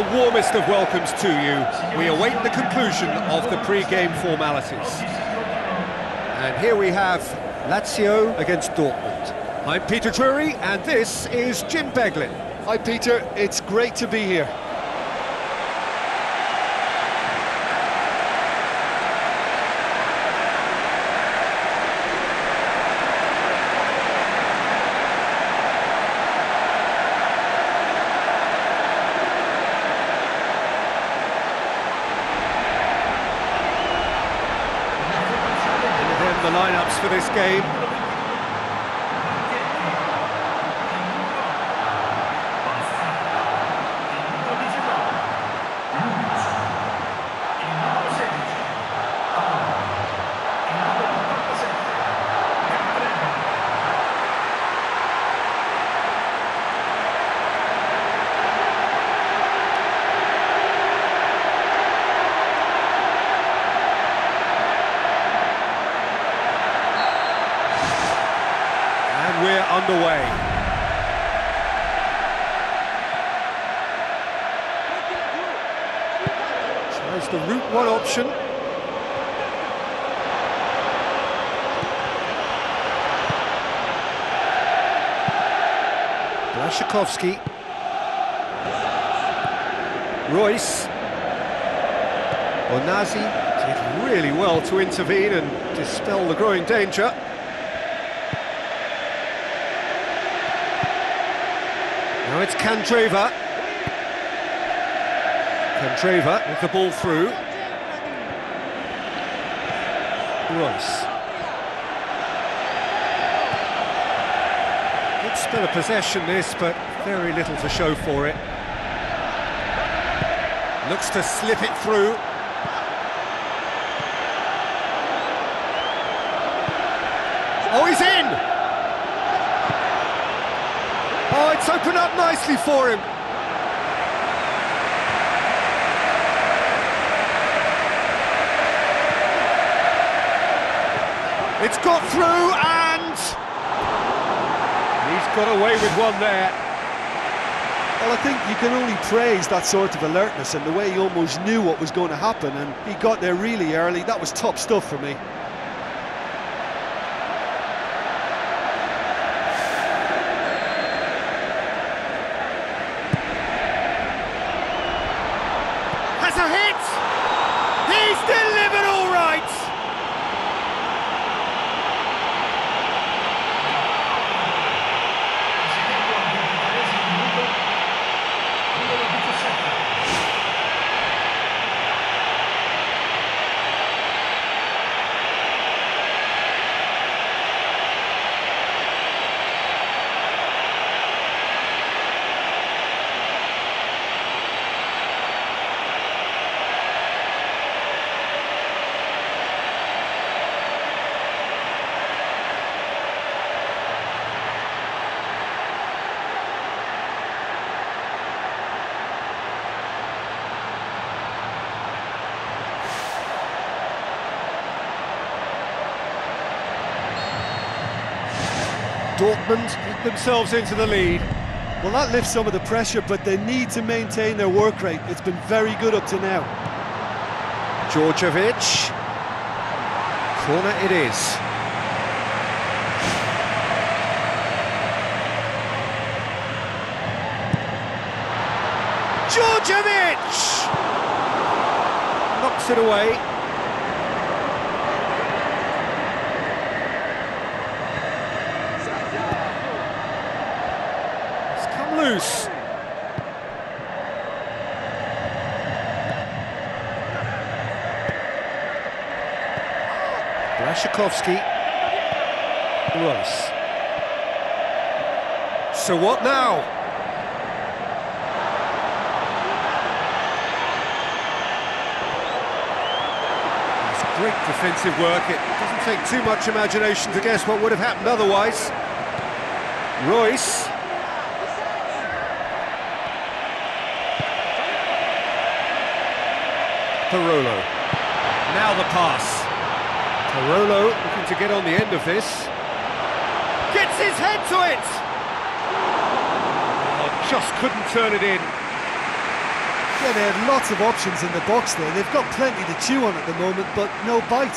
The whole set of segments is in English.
The warmest of welcomes to you. We await the conclusion of the pre-game formalities. And here we have Lazio against Dortmund. I'm Peter Drury, and this is Jim Beglin. Hi Peter, it's great to be here. Lineups for this game. Underway. Tries the route one option. Blaszczykowski. Reus. Onazi did really well to intervene and dispel the growing danger. Now it's Candreva. Candreva with the ball through. Reus. Good spell of possession this, but very little to show for it. Looks to slip it through. Oh, he's in! It's opened up nicely for him. It's got through and... He's got away with one there. Well, I think you can only praise that sort of alertness and the way he almost knew what was going to happen and he got there really early. That was top stuff for me. A hit! Dortmund get themselves into the lead. Well, that lifts some of the pressure, but they need to maintain their work rate. It's been very good up to now. Djordjevic. Corner it is. Djordjevic! Knocks it away. It's come loose. Blaszczykowski. Reus. So what now? It's great defensive work. It doesn't take too much imagination to guess what would have happened otherwise. Reus. Parolo. Now the pass. Parolo looking to get on the end of this. Gets his head to it! Oh, just couldn't turn it in. Yeah, they had lots of options in the box there. They've got plenty to chew on at the moment, but no bite.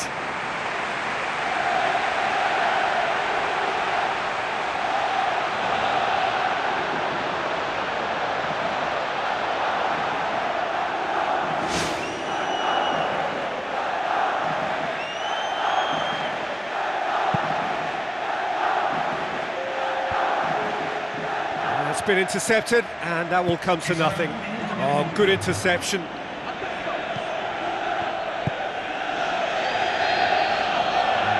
Been intercepted, and that will come to nothing. Oh, good interception.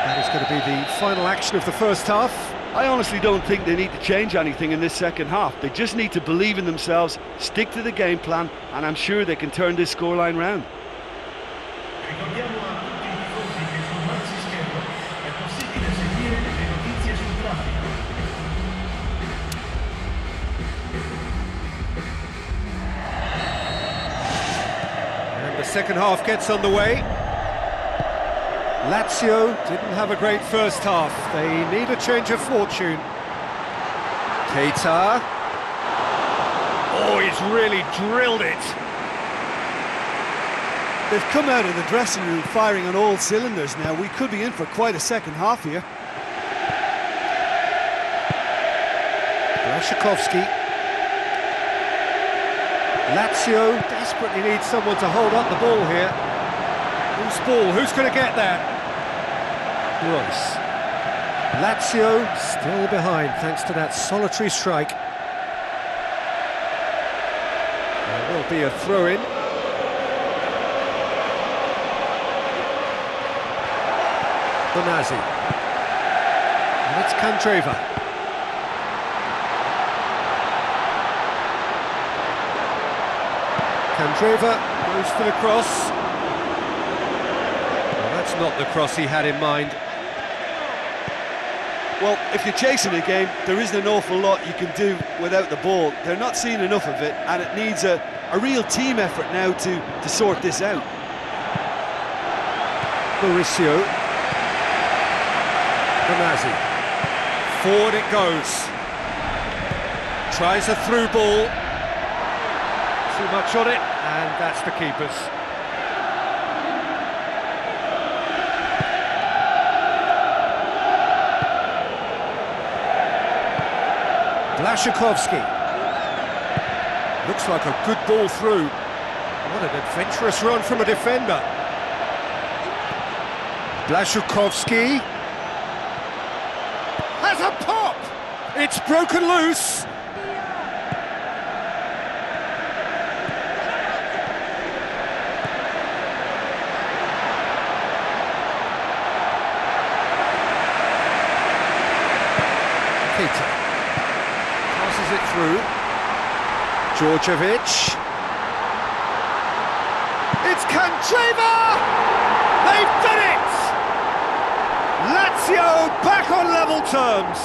That is going to be the final action of the first half. I honestly don't think they need to change anything in this second half. They just need to believe in themselves, stick to the game plan, and I'm sure they can turn this scoreline round. Second half gets underway. Lazio didn't have a great first half. They need a change of fortune. Keita. Oh, he's really drilled it. They've come out of the dressing room firing on all cylinders now. We could be in for quite a second half here. Blaszczykowski. Lazio desperately needs someone to hold up the ball here. Whose ball? Who's going to get that? Reus. Lazio still behind thanks to that solitary strike. There will be a throw-in. Bonazzi. And it's Candreva. Candreva goes for the cross. Well, that's not the cross he had in mind. Well, if you're chasing a game, there isn't an awful lot you can do without the ball. They're not seeing enough of it, and it needs a, a real team effort now to, to sort this out. Mauricio. Bonazzi. Forward it goes. Tries a through ball. Too much on it, and that's the keeper's. Blaszczykowski. Looks like a good ball through. What an adventurous run from a defender. Blaszczykowski has a pop! It's broken loose! Keita passes it through. Djordjevic. It's Candreva! They've done it! Lazio back on level terms.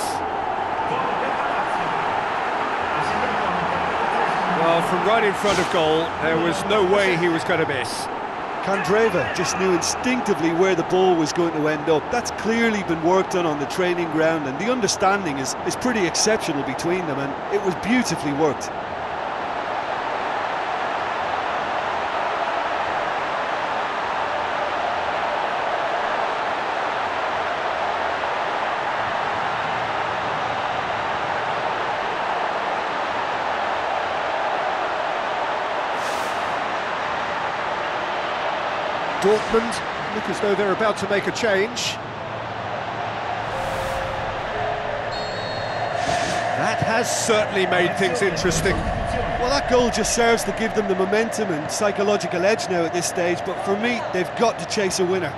Well, from right in front of goal, there was no way he was going to miss. Candreva just knew instinctively where the ball was going to end up. That's clearly been worked on on the training ground, and the understanding is, is pretty exceptional between them, and it was beautifully worked. Dortmund look as though they're about to make a change. That has certainly made things interesting. Well, that goal just serves to give them the momentum and psychological edge now at this stage, but for me, they've got to chase a winner.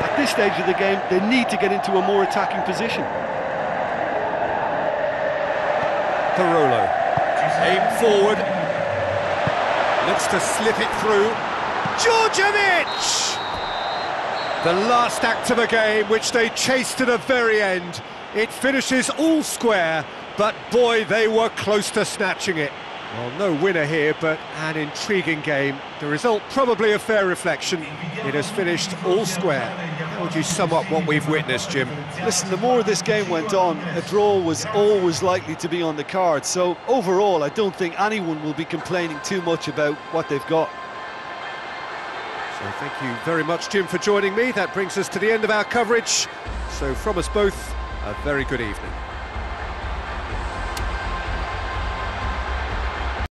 At this stage of the game, they need to get into a more attacking position. Parolo, Aim forward. Looks to slip it through. Djordjevic! The last act of a game which they chased to the very end. It finishes all square, but boy, they were close to snatching it. Well, no winner here, but an intriguing game. The result probably a fair reflection. It has finished all square. How would you sum up what we've witnessed, Jim? Listen, the more this game went on, a draw was always likely to be on the card. So overall, I don't think anyone will be complaining too much about what they've got. So thank you very much, Jim, for joining me. That brings us to the end of our coverage. So from us both, a very good evening.